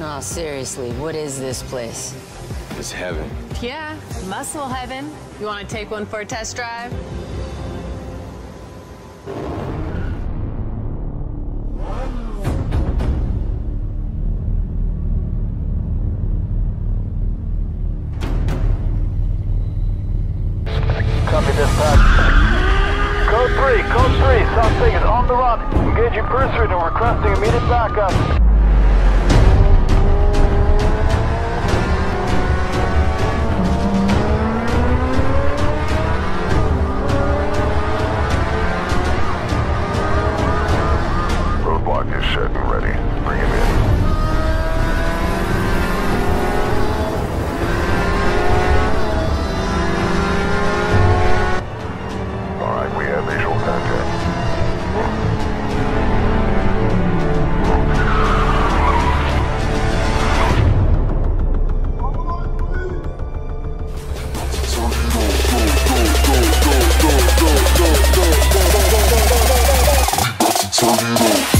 No, seriously, what is this place? It's heaven. Yeah, muscle heaven. You want to take one for a test drive? Copy dispatch. Code 3, Code 3, suspect is on the run. Engaging pursuit and requesting immediate backup. block is set and ready. Bring him in. All right, we have visual contact. Turn it on.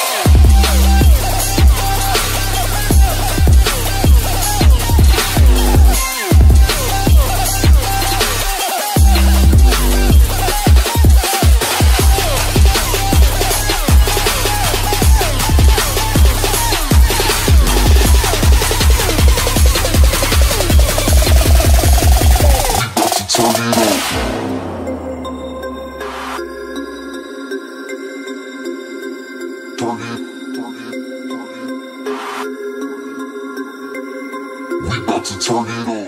to turn it on.